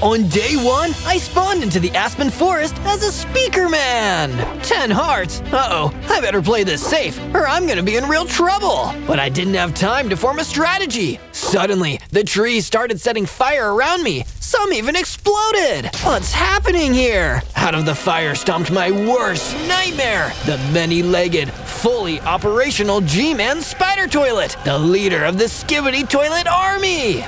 On day one, I spawned into the Aspen Forest as a speaker man. Ten hearts. Uh-oh, I better play this safe, or I'm gonna be in real trouble. But I didn't have time to form a strategy. Suddenly, the trees started setting fire around me. Some even exploded. What's happening here? Out of the fire stomped my worst nightmare, the many-legged, fully operational G-Man Spider Toilet, the leader of the Skibidi Toilet Army.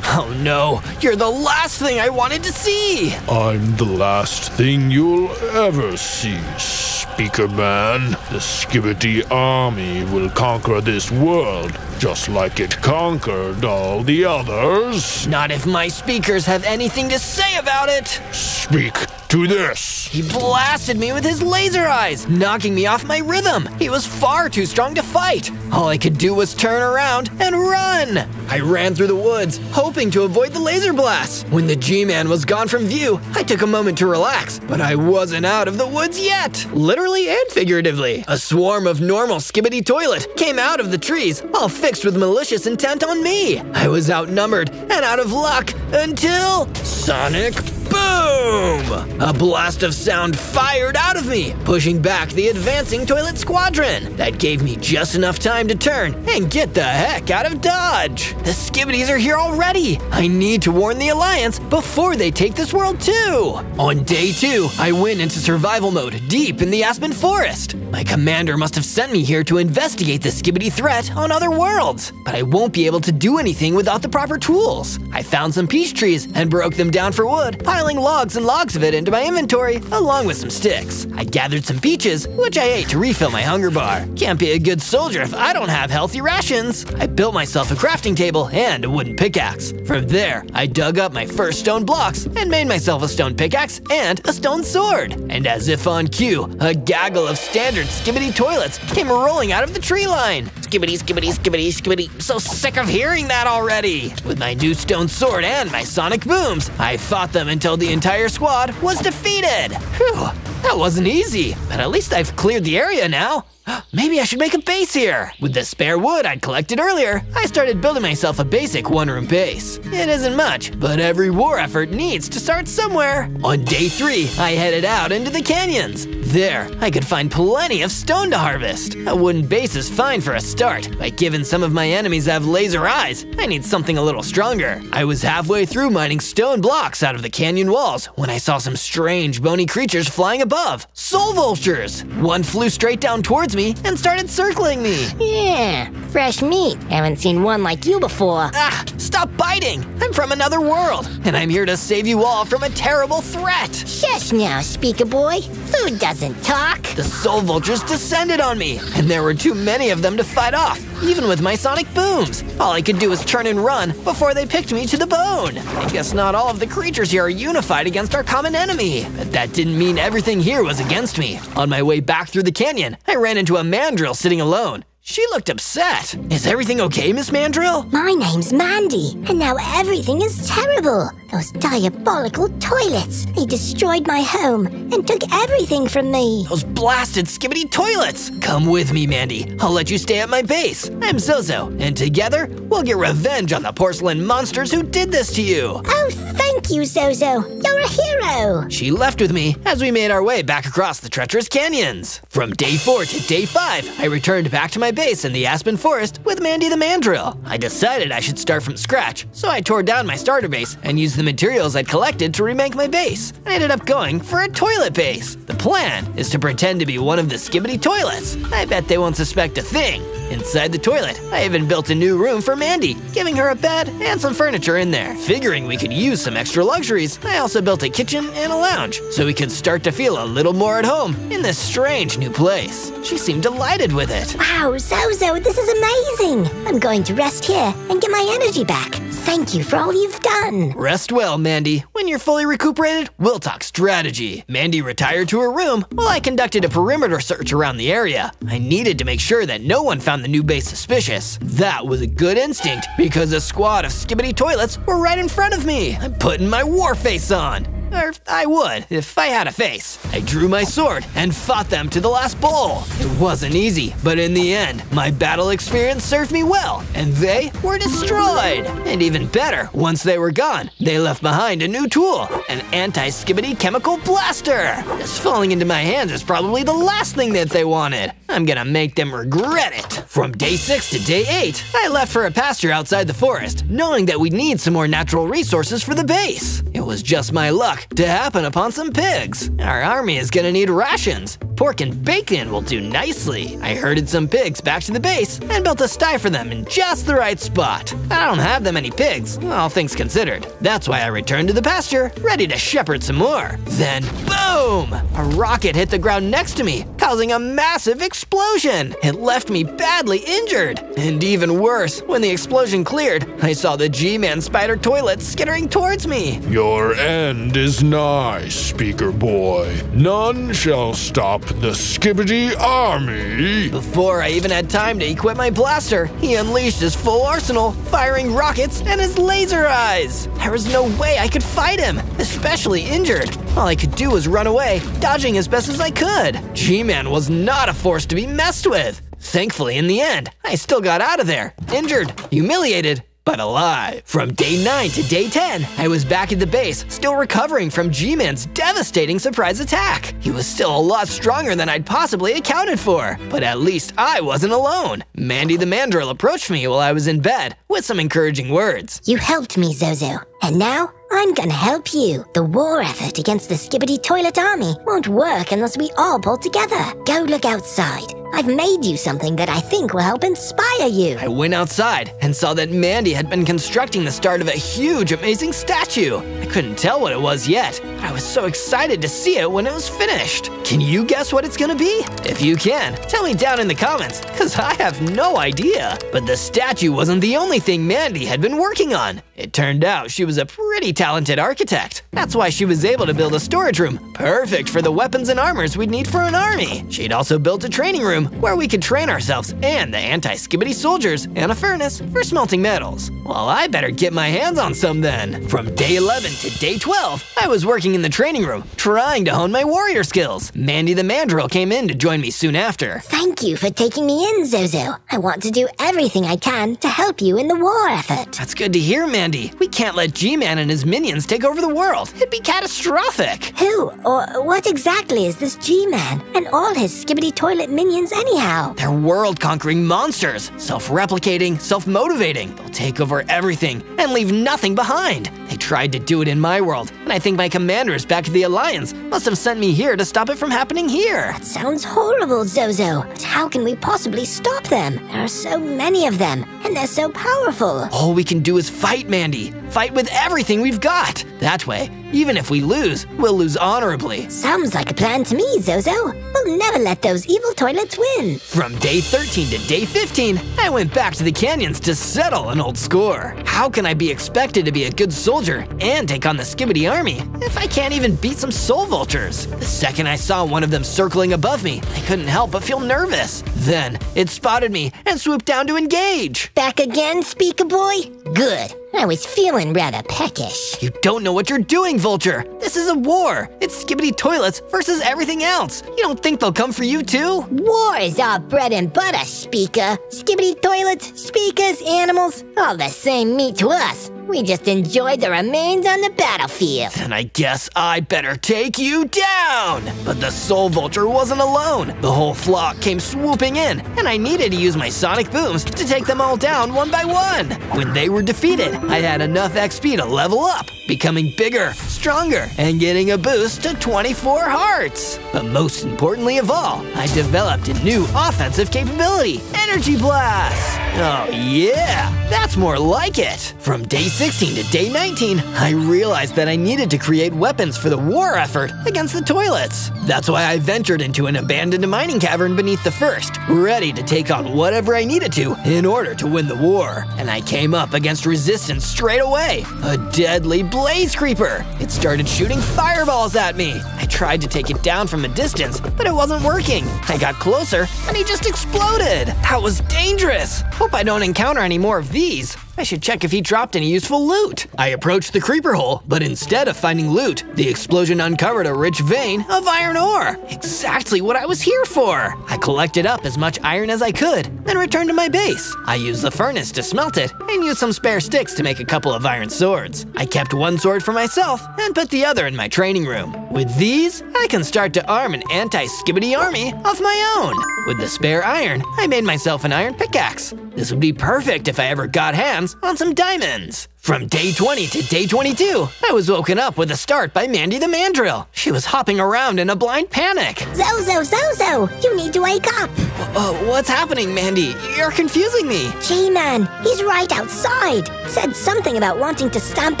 Oh no, you're the last thing I wanted to see. I'm the last thing you'll ever see, Speaker Man. The Skibidi Army will conquer this world, just like it conquered all the others. Not if my speakers have anything to say about it. Speak to this. He blasted me with his laser eyes, knocking me off my rhythm. He was far too strong to fight. All I could do was turn around and run. I ran through the woods, hoping to avoid the laser blasts. When the G-Man was gone from view, I took a moment to relax, but I wasn't out of the woods yet. Literally and figuratively. A swarm of normal Skibidi Toilet came out of the trees, all fixed with malicious intent on me. I was outnumbered and out of luck until Sonic Boom! A blast of sound fired out of me, pushing back the advancing toilet squadron. That gave me just enough time to turn and get the heck out of Dodge. The Skibidis are here already. I need to warn the Alliance before they take this world too. On day two, I went into survival mode deep in the Aspen Forest. My commander must have sent me here to investigate the Skibidi threat on other worlds, but I won't be able to do anything without the proper tools. I found some peach trees and broke them down for wood, piling logs and logs of it into my inventory, along with some sticks. I gathered some peaches, which I ate to refill my hunger bar. Can't be a good soldier if I don't have healthy rations. I built myself a crafting table and a wooden pickaxe. From there, I dug up my first stone blocks and made myself a stone pickaxe and a stone sword. And as if on cue, a gaggle of standard skibidi toilets came rolling out of the tree line. Skibidi, skibidi, skibidi, skibidi. So sick of hearing that already. With my new stone sword and my sonic booms, I fought them until the entire squad was defeated. Whew, that wasn't easy, but at least I've cleared the area now. Maybe I should make a base here. With the spare wood I'd collected earlier, I started building myself a basic one-room base. It isn't much, but every war effort needs to start somewhere. On day three, I headed out into the canyons. There, I could find plenty of stone to harvest. A wooden base is fine for a start, but given some of my enemies have laser eyes, I need something a little stronger. I was halfway through mining stone blocks out of the canyon walls when I saw some strange bony creatures flying above. Soul vultures! One flew straight down towards me and started circling me. Yeah, fresh meat. Haven't seen one like you before. Ah, stop biting! I'm from another world, and I'm here to save you all from a terrible threat. Shush now, speaker boy. Food doesn't talk. The soul vultures descended on me, and there were too many of them to fight off, even with my sonic booms. All I could do was turn and run before they picked me to the bone. I guess not all of the creatures here are unified against our common enemy, but that didn't mean everything here was against me. On my way back through the canyon, I ran into a mandrill sitting alone. She looked upset. Is everything okay, Miss Mandrill? My name's Mandy, and now everything is terrible. Those diabolical toilets. They destroyed my home and took everything from me. Those blasted skibidi toilets! Come with me, Mandy. I'll let you stay at my base. I'm Zozo, and together, we'll get revenge on the porcelain monsters who did this to you. Oh, thank you, Zozo. You're a hero. She left with me as we made our way back across the treacherous canyons. From day four to day five, I returned back to my base in the Aspen Forest with Mandy the Mandrill. I decided I should start from scratch, so I tore down my starter base and used the materials I'd collected to remake my base. I ended up going for a toilet base. The plan is to pretend to be one of the skibidi toilets. I bet they won't suspect a thing. Inside the toilet, I even built a new room for Mandy, giving her a bed and some furniture in there. Figuring we could use some extra luxuries, I also built a kitchen and a lounge, so we could start to feel a little more at home in this strange new place. She seemed delighted with it. Wow, Zozo, this is amazing. I'm going to rest here and get my energy back. Thank you for all you've done. Rest well, Mandy. When you're fully recuperated, we'll talk strategy. Mandy retired to her room while I conducted a perimeter search around the area. I needed to make sure that no one found the new base suspicious. That was a good instinct because a squad of skibidi toilets were right in front of me. I'm putting my war face on. Or I would, if I had a face. I drew my sword and fought them to the last bowl. It wasn't easy, but in the end, my battle experience served me well, and they were destroyed. And even better, once they were gone, they left behind a new tool, an anti-skibidi chemical blaster. This falling into my hands is probably the last thing that they wanted. I'm gonna make them regret it. From day 6 to day 8, I left for a pasture outside the forest, knowing that we'd need some more natural resources for the base. Was just my luck to happen upon some pigs. Our army is gonna need rations. Pork and bacon will do nicely. I herded some pigs back to the base and built a sty for them in just the right spot. I don't have that many pigs, all things considered. That's why I returned to the pasture, ready to shepherd some more. Then, boom! A rocket hit the ground next to me, causing a massive explosion. It left me badly injured. And even worse, when the explosion cleared, I saw the G-Man spider toilet skittering towards me. Your end is nigh, Speaker Boy. None shall stop the Skibidi Army. Before I even had time to equip my blaster, he unleashed his full arsenal, firing rockets and his laser eyes. There was no way I could fight him, especially injured. All I could do was run away, dodging as best as I could. G-Man was not a force to be messed with. Thankfully, in the end, I still got out of there, injured, humiliated, but alive. From day 9 to day 10, I was back at the base, still recovering from G-Man's devastating surprise attack. He was still a lot stronger than I'd possibly accounted for, but at least I wasn't alone. Mandy the Mandrill approached me while I was in bed with some encouraging words. You helped me, Zozo. And now, I'm gonna help you. The war effort against the Skibidi Toilet Army won't work unless we all pull together. Go look outside. I've made you something that I think will help inspire you. I went outside and saw that Mandy had been constructing the start of a huge, amazing statue. I couldn't tell what it was yet, but I was so excited to see it when it was finished. Can you guess what it's gonna be? If you can, tell me down in the comments, because I have no idea. But the statue wasn't the only thing Mandy had been working on. It turned out she was a pretty talented architect. That's why she was able to build a storage room perfect for the weapons and armors we'd need for an army. She'd also built a training room where we could train ourselves and the anti-skibidi soldiers and a furnace for smelting metals. Well, I better get my hands on some then. From day 11 to day 12, I was working in the training room, trying to hone my warrior skills. Mandy the Mandrill came in to join me soon after. Thank you for taking me in, Zozo. I want to do everything I can to help you in the war effort. That's good to hear, Mandy. We can't let G-Man and his minions take over the world. It'd be catastrophic. Who or what exactly is this G-Man and all his skibidi Toilet minions anyhow? They're world-conquering monsters, self-replicating, self-motivating. They'll take over everything and leave nothing behind. They tried to do it in my world, and I think my commanders back at the Alliance must have sent me here to stop it from happening here. That sounds horrible, Zozo. But how can we possibly stop them? There are so many of them, and they're so powerful. All we can do is fight, Mandy. Fight with everything we've got. That way, even if we lose, we'll lose honorably. Sounds like a plan to me, Zozo. We'll never let those evil toilets win. From day 13 to day 15, I went back to the canyons to settle an old score. How can I be expected to be a good soldier and take on the Skibidi army if I can't even beat some soul vultures? The second I saw one of them circling above me, I couldn't help but feel nervous. Then, it spotted me and swooped down to engage. Back again, Speaker Boy? Good. I was feeling rather peckish. You don't know what you're doing, Vulture. This is a war. It's Skibidi toilets versus everything else. You don't think they'll come for you too? War is our bread and butter, Speaker. Skibidi toilets, speakers, animals, all the same meat to us. We just enjoyed the remains on the battlefield. Then I guess I better take you down! But the Soul Vulture wasn't alone. The whole flock came swooping in, and I needed to use my sonic booms to take them all down one by one. When they were defeated, I had enough XP to level up, becoming bigger, stronger, and getting a boost to 24 hearts. But most importantly of all, I developed a new offensive capability, Energy Blast! Oh yeah, that's more like it! From day 16 to day 19, I realized that I needed to create weapons for the war effort against the toilets. That's why I ventured into an abandoned mining cavern beneath the first, ready to take on whatever I needed to in order to win the war. And I came up against resistance straight away a deadly blaze creeper. It started shooting fireballs at me. I tried to take it down from a distance, but it wasn't working. I got closer, and he just exploded. That was dangerous. Hope I don't encounter any more of these. I should check if he dropped any useful loot. I approached the creeper hole, but instead of finding loot, the explosion uncovered a rich vein of iron ore. Exactly what I was here for. I collected up as much iron as I could, then returned to my base. I used the furnace to smelt it and used some spare sticks to make a couple of iron swords. I kept one sword for myself and put the other in my training room. With these, I can start to arm an anti-skibidi army of my own. With the spare iron, I made myself an iron pickaxe. This would be perfect if I ever got hands on some diamonds. From day 20 to day 22, I was woken up with a start by Mandy the Mandrill. She was hopping around in a blind panic. Zozo, Zozo, you need to wake up. Uh, what's happening, Mandy? You're confusing me. G-Man, he's right outside. Said something about wanting to stamp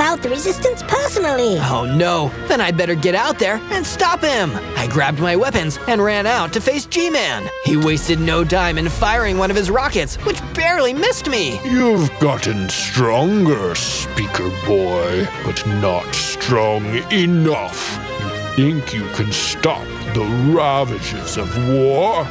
out the resistance personally. Oh no, then I'd better get out there and stop him. I grabbed my weapons and ran out to face G-Man. He wasted no time in firing one of his rockets, which barely missed me. You've gotten stronger, Speaker Boy, but not strong enough. You think you can stop the ravages of war?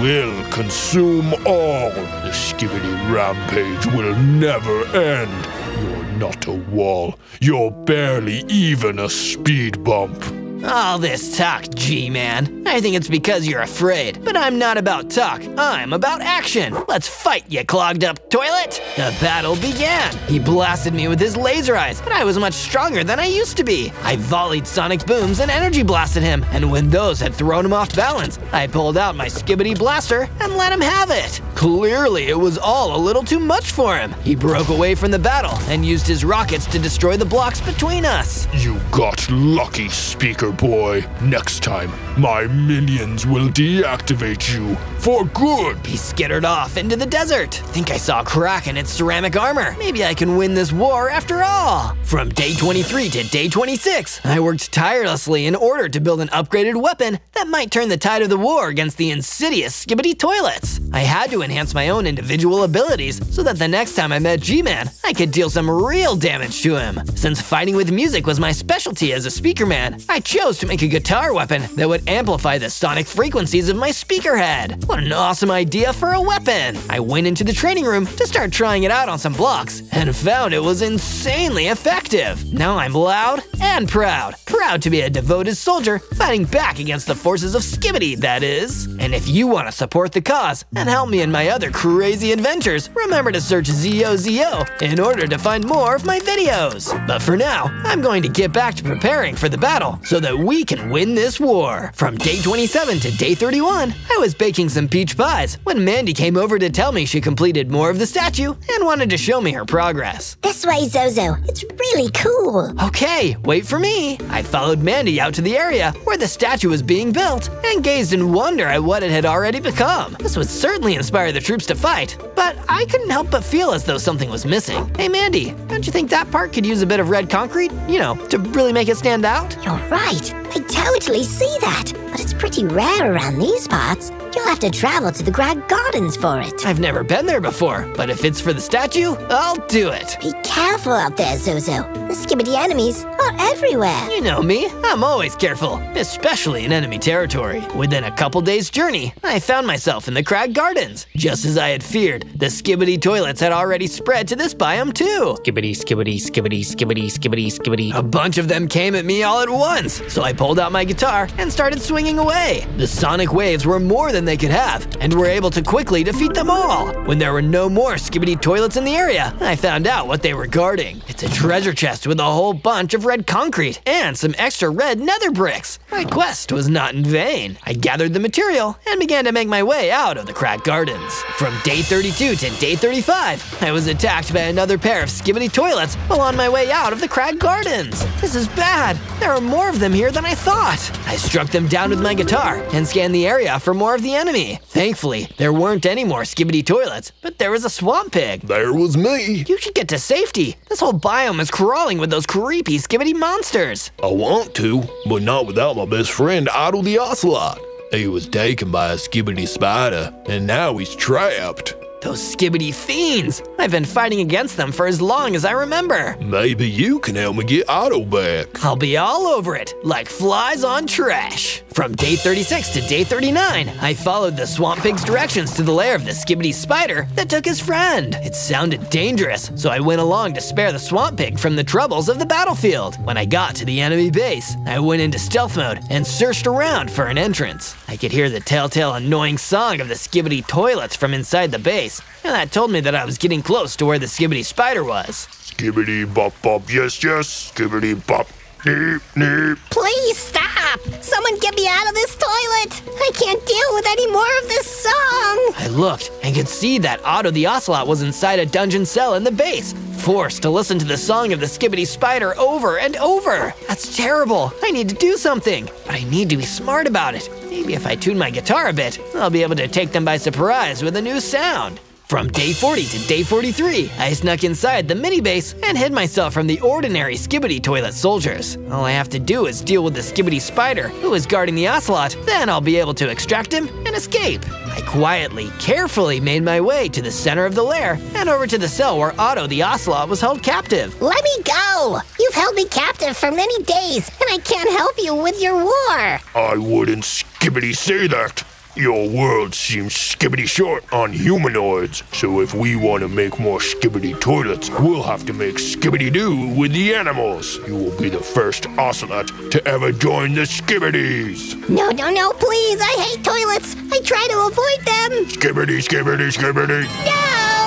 We will consume all. The Skibidi Rampage will never end. You're not a wall. You're barely even a speed bump. All this talk, G-Man. I think it's because you're afraid. But I'm not about talk, I'm about action. Let's fight, you clogged up toilet. The battle began. He blasted me with his laser eyes, but I was much stronger than I used to be. I volleyed sonic booms and energy blasted him, and when those had thrown him off balance, I pulled out my skibidi blaster and let him have it. Clearly, it was all a little too much for him. He broke away from the battle and used his rockets to destroy the blocks between us. You got lucky, Speaker Boy. Next time, my minions will deactivate you for good. He skittered off into the desert. Think I saw a crack in its ceramic armor. Maybe I can win this war after all. From day 23 to day 26, I worked tirelessly in order to build an upgraded weapon that might turn the tide of the war against the insidious skibidi toilets. I had to enhance my own individual abilities so that the next time I met G-Man, I could deal some real damage to him. Since fighting with music was my specialty as a speaker man, I chose to make a guitar weapon that would amplify the sonic frequencies of my speaker head. What an awesome idea for a weapon! I went into the training room to start trying it out on some blocks and found it was insanely effective. Now I'm loud and proud. Proud to be a devoted soldier fighting back against the forces of Skibidi, that is. And if you want to support the cause and help me in my other crazy adventures, remember to search ZOZO in order to find more of my videos. But for now, I'm going to get back to preparing for the battle so that we can win this war. From day 27 to day 31, I was baking some peach pies when Mandy came over to tell me she completed more of the statue and wanted to show me her progress. This way, Zozo. It's really cool. Okay, wait for me. I followed Mandy out to the area where the statue was being built and gazed in wonder at what it had already become. This would certainly inspire the troops to fight, but I couldn't help but feel as though something was missing. Hey Mandy, don't you think that part could use a bit of red concrete? You know, to really make it stand out? You're right. I totally see that. But it's pretty rare around these parts. You'll have to travel to the Crag Gardens for it. I've never been there before, but if it's for the statue, I'll do it. Be careful out there, Zozo. The Skibidi enemies are everywhere. You know me, I'm always careful, especially in enemy territory. Within a couple days' journey, I found myself in the Crag Gardens. Just as I had feared, the Skibidi toilets had already spread to this biome too. Skibidi, skibidi, skibidi, skibidi, skibidi, skibidi. A bunch of them came at me all at once, so I pulled out my guitar and started swinging away. The sonic waves were more than they could have, and were able to quickly defeat them all. When there were no more Skibidi toilets in the area, I found out what they were guarding. It's a treasure chest with a whole bunch of red concrete and some extra red nether bricks. My quest was not in vain. I gathered the material and began to make my way out of the Crag Gardens. From day 32 to day 35, I was attacked by another pair of Skibidi toilets while on my way out of the Crag Gardens. This is bad. There are more of them here than I thought. I struck them down with my guitar and scanned the area for more of the enemy. Thankfully, there weren't any more Skibidi toilets, but there was a swamp pig. There was me. You should get to safety. This whole biome is crawling with those creepy Skibidi monsters. I want to, but not without my best friend Otto the Ocelot. He was taken by a skibidi spider, and now he's trapped. Those Skibidi fiends! I've been fighting against them for as long as I remember. Maybe you can help me get Otto back. I'll be all over it, like flies on trash. From day 36 to day 39, I followed the swamp pig's directions to the lair of the skibidi spider that took his friend. It sounded dangerous, so I went along to spare the swamp pig from the troubles of the battlefield. When I got to the enemy base, I went into stealth mode and searched around for an entrance. I could hear the telltale annoying song of the skibidi toilets from inside the base, and that told me that I was getting close to where the skibidi spider was. Skibidi bop bop, yes, yes. Skibidi bop, neep, neep. Please stop! Someone get me out of this toilet! I can't deal with any more of this song! I looked and could see that Otto the Ocelot was inside a dungeon cell in the base, forced to listen to the song of the Skibidi Spider over and over. That's terrible. I need to do something, but I need to be smart about it. Maybe if I tune my guitar a bit, I'll be able to take them by surprise with a new sound. From day 40 to day 43, I snuck inside the mini base and hid myself from the ordinary Skibidi toilet soldiers. All I have to do is deal with the Skibidi spider who is guarding the ocelot, then I'll be able to extract him and escape. I quietly, carefully made my way to the center of the lair and over to the cell where Otto the ocelot was held captive. Let me go! You've held me captive for many days, and I can't help you with your war! I wouldn't skibidi say that. Your world seems skibidi short on humanoids, so if we want to make more skibidi toilets, we'll have to make skibidi doo with the animals. You will be the first ocelot to ever join the skibidis. No, no, no, please! I hate toilets! I try to avoid them! Skibidi, skibidi, skibidi. No!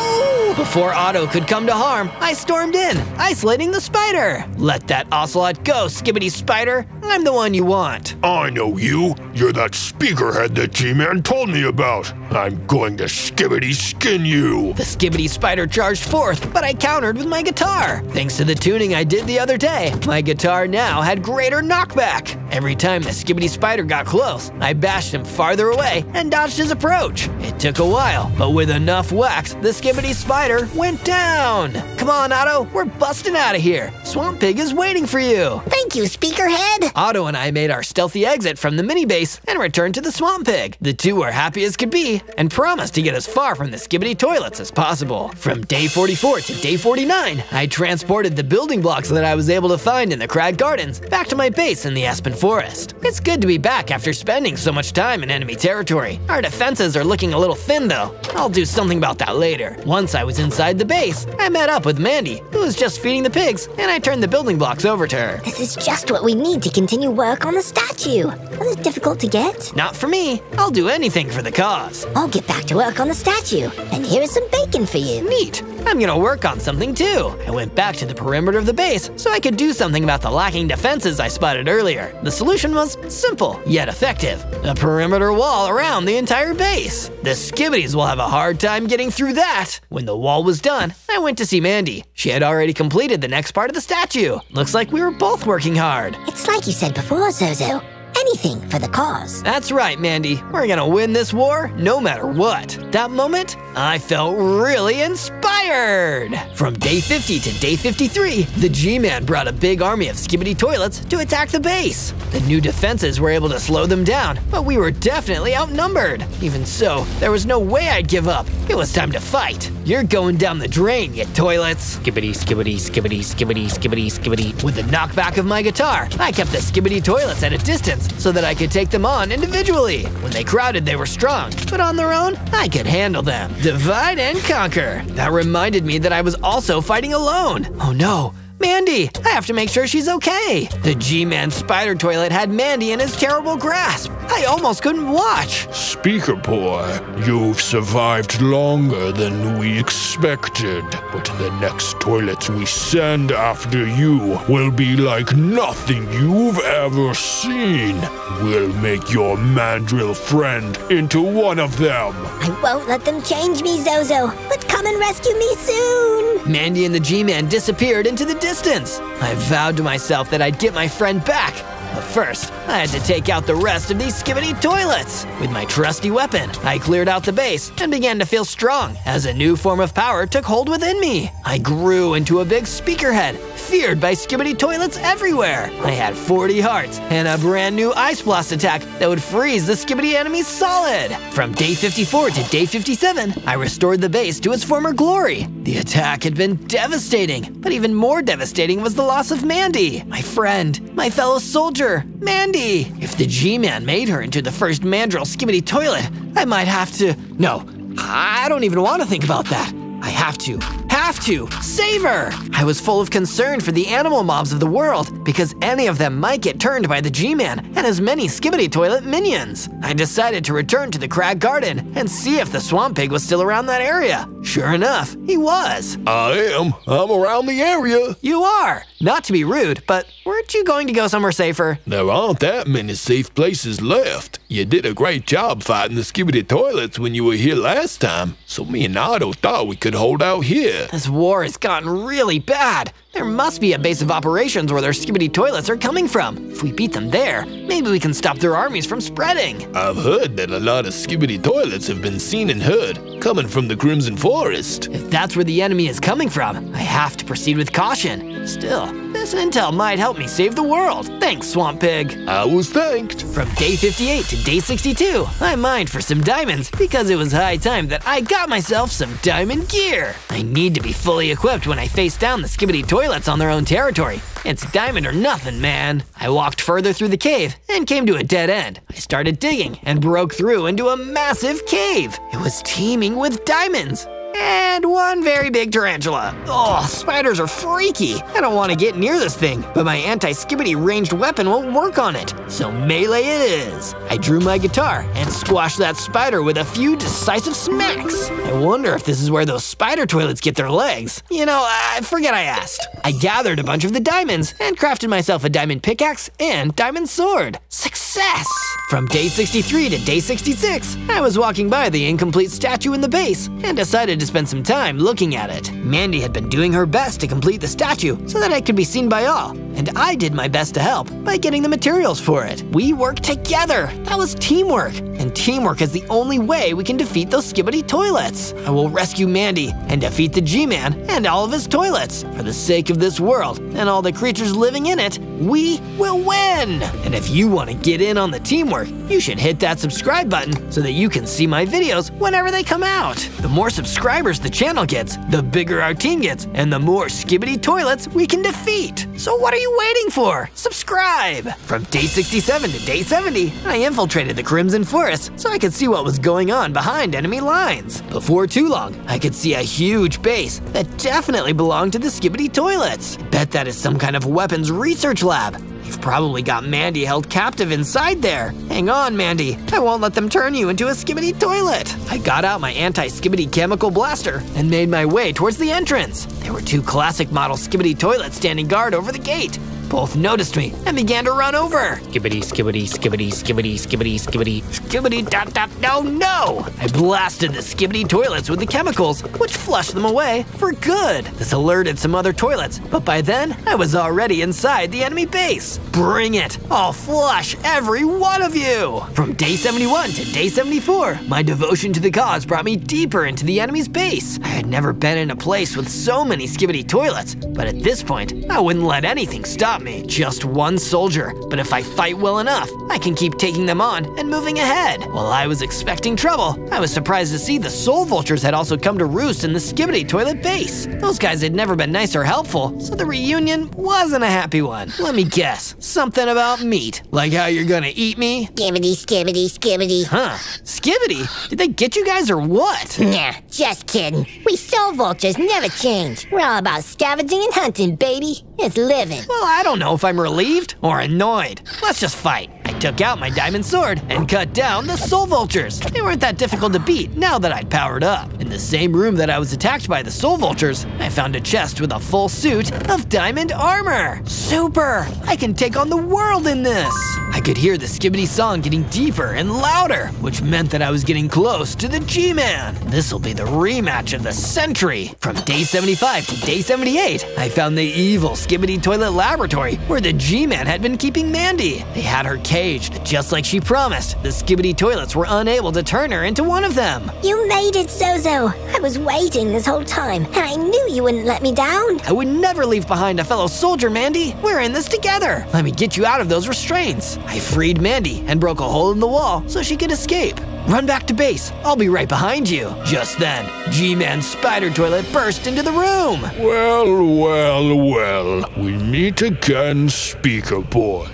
Before Otto could come to harm, I stormed in, isolating the spider. Let that ocelot go, Skibidi Spider. I'm the one you want. I know you. You're that speakerhead that G-Man told me about. I'm going to skibidi skin you. The Skibidi Spider charged forth, but I countered with my guitar. Thanks to the tuning I did the other day, my guitar now had greater knockback. Every time the Skibidi Spider got close, I bashed him farther away and dodged his approach. It took a while, but with enough whacks, the Skibidi Spider went down. Come on, Otto, we're busting out of here. Swamp Pig is waiting for you. Thank you, Speakerhead! Otto and I made our stealthy exit from the mini base and returned to the Swamp Pig. The two were happy as could be and promised to get as far from the Skibidi toilets as possible. From day 44 to day 49, I transported the building blocks that I was able to find in the Crag Gardens back to my base in the Aspen Forest. It's good to be back after spending so much time in enemy territory. Our defenses are looking a little thin though. I'll do something about that later. Once I was inside the base, I met up with Mandy, who was just feeding the pigs, and I turned the building blocks over to her. This is just what we need to continue work on the statue. Was it difficult to get? Not for me. I'll do anything for the cause. I'll get back to work on the statue, and here is some bacon for you. Neat. I'm gonna work on something too. I went back to the perimeter of the base so I could do something about the lacking defenses I spotted earlier. The solution was simple, yet effective. A perimeter wall around the entire base. The skibidis will have a hard time getting through that. When the wall was done, I went to see Mandy. She had already completed the next part of the statue. Looks like we were both working hard. It's like you said before, Zozo. Anything for the cause. That's right, Mandy. We're gonna win this war no matter what. That moment, I felt really inspired. From day 50 to day 53, the G-Man brought a big army of skibidi toilets to attack the base. The new defenses were able to slow them down, but we were definitely outnumbered. Even so, there was no way I'd give up. It was time to fight. You're going down the drain, you toilets. Skibidi, skibidi, skibidi, skibidi, skibidi, skibidi. With the knockback of my guitar, I kept the skibidi toilets at a distance so that I could take them on individually. When they crowded, they were strong, but on their own, I could handle them. Divide and conquer. That reminded me that I was also fighting alone. Oh no. Mandy, I have to make sure she's okay. The G-Man spider toilet had Mandy in his terrible grasp. I almost couldn't watch. Speaker boy, you've survived longer than we expected. But the next toilets we send after you will be like nothing you've ever seen. We'll make your mandrill friend into one of them. I won't let them change me, Zozo, but come and rescue me soon. Mandy and the G-Man disappeared into the distance. I vowed to myself that I'd get my friend back. But first, I had to take out the rest of these skibidi toilets. With my trusty weapon, I cleared out the base and began to feel strong as a new form of power took hold within me. I grew into a big speakerhead, feared by Skibidi toilets everywhere. I had 40 hearts and a brand new Ice Blast attack that would freeze the Skibidi enemies solid. From day 54 to day 57, I restored the base to its former glory. The attack had been devastating, but even more devastating was the loss of Mandy, my friend, my fellow soldier, Mandy. If the G-Man made her into the first Mandrill Skibidi toilet, I might have to. No, I don't even want to think about that. I have to, have to, save her! I was full of concern for the animal mobs of the world because any of them might get turned by the G-Man and his many Skibidi Toilet minions. I decided to return to the Crag Garden and see if the Swamp Pig was still around that area. Sure enough, he was. I am. I'm around the area. You are! Not to be rude, but weren't you going to go somewhere safer? There aren't that many safe places left. You did a great job fighting the Skibidi toilets when you were here last time, so me and Otto thought we could hold out here. War has gotten really bad. There must be a base of operations where their skibidi toilets are coming from. If we beat them there, maybe we can stop their armies from spreading. I've heard that a lot of Skibidi toilets have been seen and heard coming from the Crimson Forest. If that's where the enemy is coming from, I have to proceed with caution. Still, this intel might help me save the world. Thanks, Swamp Pig. I was thanked. From day 58 to day 62, I mined for some diamonds because it was high time that I got myself some diamond gear. I need to be fully equipped when I face down the skibidi toilets on their own territory. It's diamond or nothing, man. I walked further through the cave and came to a dead end. I started digging and broke through into a massive cave. It was teeming with diamonds and one very big tarantula. Oh, spiders are freaky. I don't want to get near this thing, but my anti-skibidi ranged weapon won't work on it. So melee it is. I drew my guitar and squashed that spider with a few decisive smacks. I wonder if this is where those spider toilets get their legs. You know, I forget I asked. I gathered a bunch of the diamonds and crafted myself a diamond pickaxe and diamond sword. Success! From day 63 to day 66, I was walking by the incomplete statue in the base and decided to spend some time looking at it. Mandy had been doing her best to complete the statue so that it could be seen by all, and I did my best to help by getting the materials for it. We worked together. That was teamwork, and teamwork is the only way we can defeat those skibidi toilets. I will rescue Mandy and defeat the G-Man and all of his toilets. For the sake of this world and all the creatures living in it, we will win! And if you want to get in on the teamwork, you should hit that subscribe button so that you can see my videos whenever they come out. The more subscribers the channel gets, the bigger our team gets, and the more skibidi toilets we can defeat. So what are you waiting for? Subscribe! From day 67 to day 70, I infiltrated the Crimson Forest so I could see what was going on behind enemy lines. Before too long, I could see a huge base that definitely belonged to the skibidi toilets. Bet that is some kind of weapons research lab. You've probably got Mandy held captive inside there. Hang on, Mandy. I won't let them turn you into a skibidi toilet. I got out my anti-skibidi chemical blaster and made my way towards the entrance. There were two classic model skibidi toilets standing guard over the gate. Both noticed me and began to run over. Skibidi, skibidi, skibidi, skibidi, skibidi, skibidi. Skibidi dot dot no no! I blasted the skibidi toilets with the chemicals, which flushed them away for good. This alerted some other toilets, but by then I was already inside the enemy base. Bring it! I'll flush every one of you! From day 71 to day 74, my devotion to the cause brought me deeper into the enemy's base. I had never been in a place with so many skibidi toilets, but at this point, I wouldn't let anything stop me. Just one soldier, but if I fight well enough, I can keep taking them on and moving ahead. While I was expecting trouble, I was surprised to see the soul vultures had also come to roost in the Skibidi toilet base. Those guys had never been nice or helpful, so the reunion wasn't a happy one. Let me guess, something about meat, like how you're gonna eat me? Skibidi, skibidi, skibidi. Huh, skibidi? Did they get you guys or what? Nah, just kidding. We soul vultures never change. We're all about scavenging and hunting, baby. It's living. Well, I don't know if I'm relieved or annoyed. Let's just fight. I took out my diamond sword and cut down the soul vultures. They weren't that difficult to beat now that I'd powered up. In the same room that I was attacked by the soul vultures, I found a chest with a full suit of diamond armor. Super! I can take on the world in this. I could hear the skibidi song getting deeper and louder, which meant that I was getting close to the G-Man. This'll be the rematch of the century. From day 75 to day 78, I found the evil skibidi toilet laboratory where the G-Man had been keeping Mandy. They had her caged. Just like she promised, the skibidi toilets were unable to turn her into one of them. You made it, Zozo. I was waiting this whole time, and I knew you wouldn't let me down. I would never leave behind a fellow soldier, Mandy. We're in this together. Let me get you out of those restraints. I freed Mandy and broke a hole in the wall so she could escape. Run back to base. I'll be right behind you. Just then, G-Man's spider toilet burst into the room. Well, well, well. We meet again, Speaker Boy.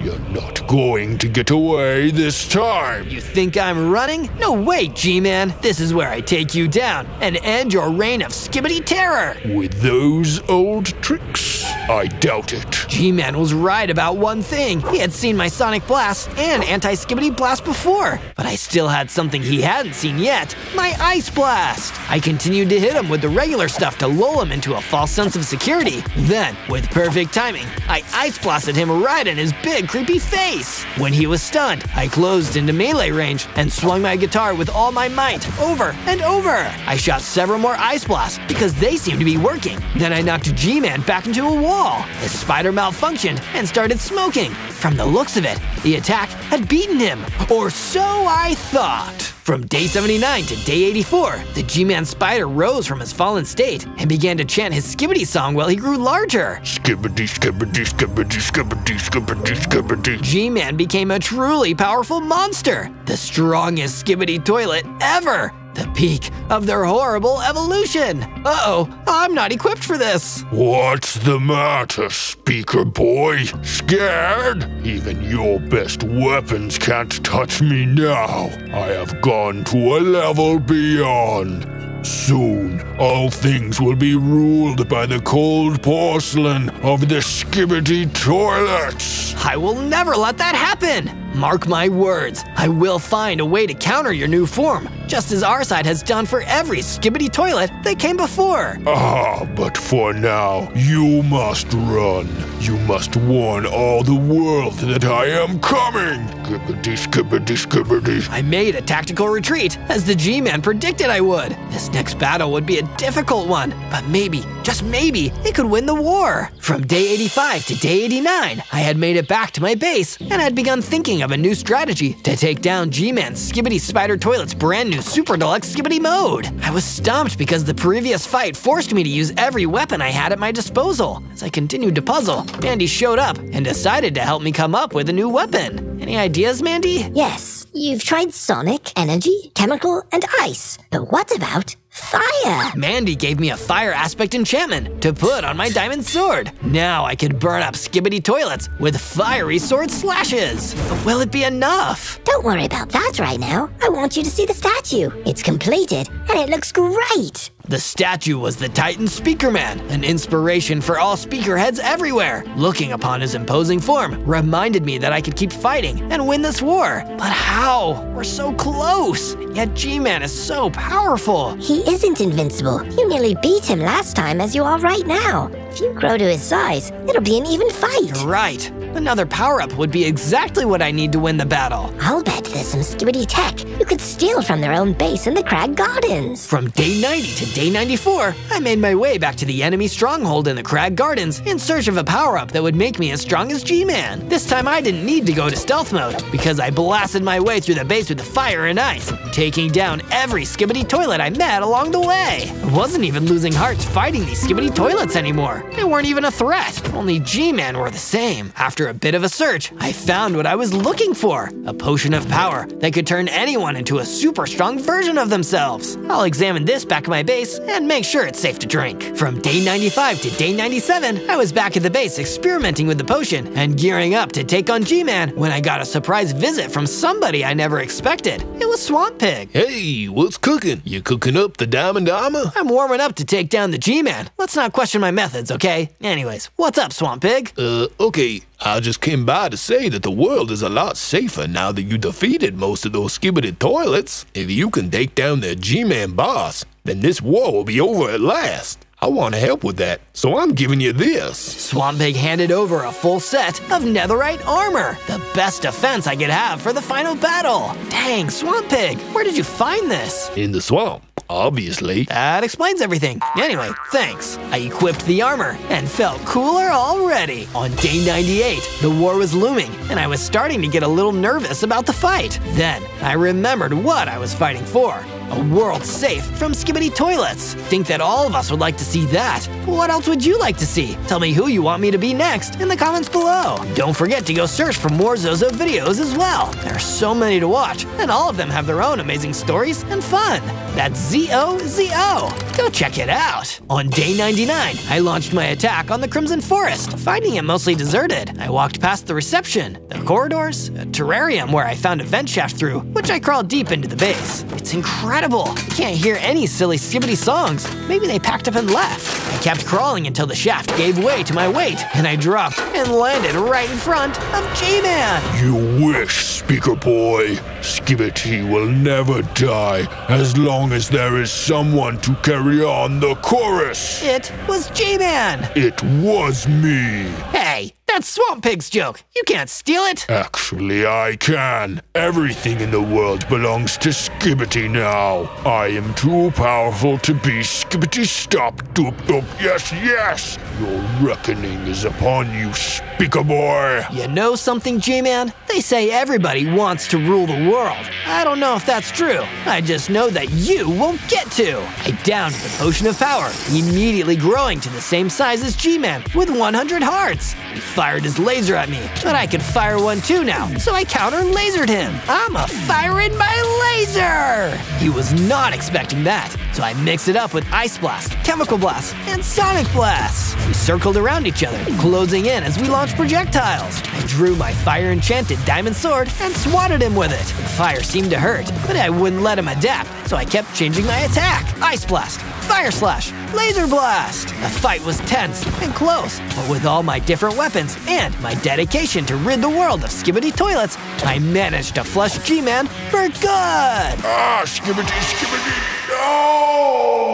You're not going to get away this time. You think I'm running? No way, G-Man. This is where I take you down and end your reign of skibidi terror. With those old tricks, I doubt it. G-Man was right about one thing. He had seen my Sonic Blast and Anti-Skibidi Blast before, but I still had something he hadn't seen yet, my Ice Blast. I continued to hit him with the regular stuff to lull him into a false sense of security. Then, with perfect timing, I Ice Blasted him right in his big creepy face. When he was stunned, I closed into melee range and swung my guitar with all my might, over and over. I shot several more Ice Blasts because they seemed to be working. Then I knocked G-Man back into a wall. His spider malfunctioned and started smoking. From the looks of it, the attack had beaten him, or so I thought. From day 79 to day 84, the G-Man spider rose from his fallen state and began to chant his skibidi song while he grew larger. Skibidi, skibidi, skibidi, skibidi, skibidi, skibidi. G-Man became a truly powerful monster, the strongest skibidi toilet ever. The peak of their horrible evolution. Uh-oh, I'm not equipped for this. What's the matter, Speaker Boy? Scared? Even your best weapons can't touch me now. I have gone to a level beyond. Soon, all things will be ruled by the cold porcelain of the skibidi toilets. I will never let that happen. Mark my words, I will find a way to counter your new form, just as our side has done for every skibidi toilet that came before. Ah, but for now, you must run. You must warn all the world that I am coming. Skibidi, skibidi, skibidi. I made a tactical retreat, as the G-Man predicted I would. This next battle would be a difficult one, but maybe, just maybe, it could win the war. From day 85 to day 89, I had made it back to my base, and had begun thinking of a new strategy to take down G-Man's Skibidi Spider Toilet's brand new Super Deluxe Skibidi mode. I was stumped because the previous fight forced me to use every weapon I had at my disposal. As I continued to puzzle, Mandy showed up and decided to help me come up with a new weapon. Any ideas, Mandy? Yes, you've tried sonic, energy, chemical, and ice. But what about fire? Mandy gave me a fire aspect enchantment to put on my diamond sword. Now I could burn up skibidi toilets with fiery sword slashes. But will it be enough? Don't worry about that right now. I want you to see the statue. It's completed, and it looks great. The statue was the Titan Speaker Man, an inspiration for all speaker heads everywhere. Looking upon his imposing form reminded me that I could keep fighting and win this war. But how? We're so close. Yet G-Man is so powerful. He isn't invincible. You nearly beat him last time as you are right now. If you grow to his size, it'll be an even fight. Right. Another power-up would be exactly what I need to win the battle. I'll bet there's some skibidi tech you could steal from their own base in the Crag Gardens. From day 90 to day 94, I made my way back to the enemy stronghold in the Crag Gardens in search of a power-up that would make me as strong as G-Man. This time I didn't need to go to stealth mode because I blasted my way through the base with fire and ice, taking down every skibidi toilet I met along the way. I wasn't even losing hearts fighting these skibidi toilets anymore. They weren't even a threat. Only G-Man were the same. After a bit of a search, I found what I was looking for, a potion of power that could turn anyone into a super strong version of themselves. I'll examine this back at my base and make sure it's safe to drink. From day 95 to day 97, I was back at the base experimenting with the potion and gearing up to take on G-Man when I got a surprise visit from somebody I never expected. It was Swamp Pig. Hey, what's cooking? You cooking up the diamond armor? I'm warming up to take down the G-Man. Let's not question my methods, okay? Anyways, what's up, Swamp Pig? Uh, okay. I just came by to say that the world is a lot safer now that you defeated most of those skibidi toilets. If you can take down the G-Man boss, then this war will be over at last. I want to help with that, so I'm giving you this. Swamp Pig handed over a full set of netherite armor, the best defense I could have for the final battle. Dang, Swamp Pig, where did you find this? In the swamp, obviously. That explains everything. Anyway, thanks. I equipped the armor and felt cooler already. On day 98, the war was looming, and I was starting to get a little nervous about the fight. Then, I remembered what I was fighting for. A world safe from Skibidi toilets. Think that all of us would like to see that. What else would you like to see? Tell me who you want me to be next in the comments below. Don't forget to go search for more Zozo videos as well. There are so many to watch, and all of them have their own amazing stories and fun. That's Z-O-Z-O. Go check it out. On day 99, I launched my attack on the Crimson Forest, finding it mostly deserted. I walked past the reception, the corridors, a terrarium where I found a vent shaft through, which I crawled deep into the base. It's incredible. I can't hear any silly skibidi songs. Maybe they packed up and left. I kept crawling until the shaft gave way to my weight, and I dropped and landed right in front of G-Man. You wish, Speaker Boy. Skibidi will never die as long as there is someone to carry on the chorus. It was G-Man. It was me. Hey, that's Swamp Pig's joke. You can't steal it. Actually, I can. Everything in the world belongs to Skibidi now. I am too powerful to be Skibidi Stop Doop Doop. Yes, yes. Your reckoning is upon you, Speaker Boy. You know something, G Man? They say everybody wants to rule the world. I don't know if that's true. I just know that you won't get to. I downed the potion of power, immediately growing to the same size as G-Man with 100 hearts. He fired his laser at me, but I could fire one too now, so I counter lasered him. I'm a firing my laser! He was not expecting that, so I mixed it up with Ice Blast, Chemical Blast, and Sonic Blast. We circled around each other, closing in as we launched projectiles. I drew my fire enchanted diamond sword and swatted him with it. The fire seemed to hurt, but I wouldn't let him adapt, so I kept changing my attack. Ice Blast, Fire Slash, Laser Blast! The fight was tense and close, but with all my different weapons and my dedication to rid the world of skibidi toilets, I managed to flush G-Man for good! Ah, Skibidi, Skibidi, no!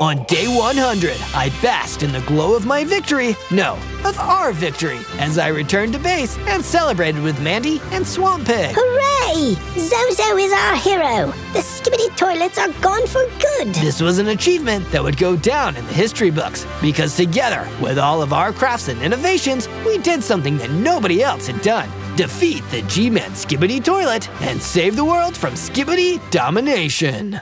On day 100, I basked in the glow of my victory, no, of our victory, as I returned to base and celebrated with Mandy and Swamp Pig. Hooray! Zozo is our hero. The Skibidi toilets are gone for good. This was an achievement that would go down in the history books because together, with all of our crafts and innovations, we did something that nobody else had done. Defeat the G-Man Skibidi toilet and save the world from Skibidi domination.